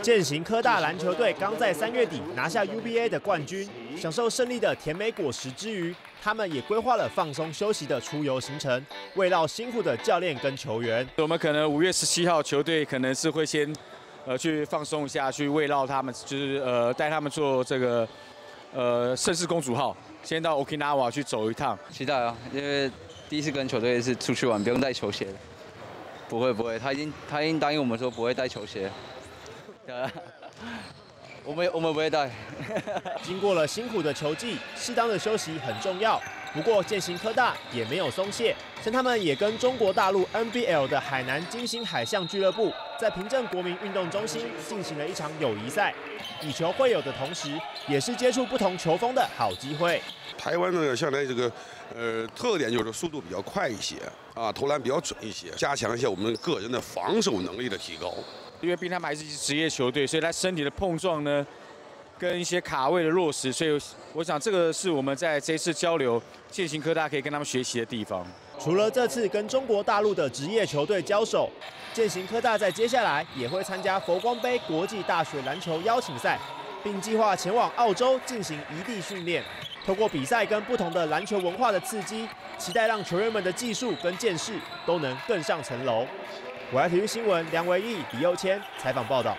践行科大篮球队刚在三月底拿下 UBA 的冠军，享受胜利的甜美果实之余，他们也规划了放松休息的出游行程，慰劳辛苦的教练跟球员。我们可能五月十七号球队可能是会先，呃，去放松一下，去慰劳他们，就是呃带他们做这个，呃盛世公主号，先到 Okinawa 去走一趟。期待啊，因为第一次跟球队是出去玩，不用带球鞋。不会不会，他已经他已经答应我们说不会带球鞋。我们我们不会带。经过了辛苦的球技，适当的休息很重要。不过建行科大也没有松懈，像他们也跟中国大陆 NBL 的海南金星海象俱乐部在平镇国民运动中心进行了一场友谊赛，以球会友的同时，也是接触不同球风的好机会。台湾呢，向来这个呃特点就是速度比较快一些啊，投篮比较准一些，加强一下我们个人的防守能力的提高。因为冰他们还是职业球队，所以他身体的碰撞呢，跟一些卡位的落实，所以我想这个是我们在这次交流践行科大可以跟他们学习的地方。除了这次跟中国大陆的职业球队交手，践行科大在接下来也会参加佛光杯国际大学篮球邀请赛，并计划前往澳洲进行异地训练。透过比赛跟不同的篮球文化的刺激，期待让球员们的技术跟见识都能更上层楼。我爱体育新闻，梁维义、李佑谦采访报道。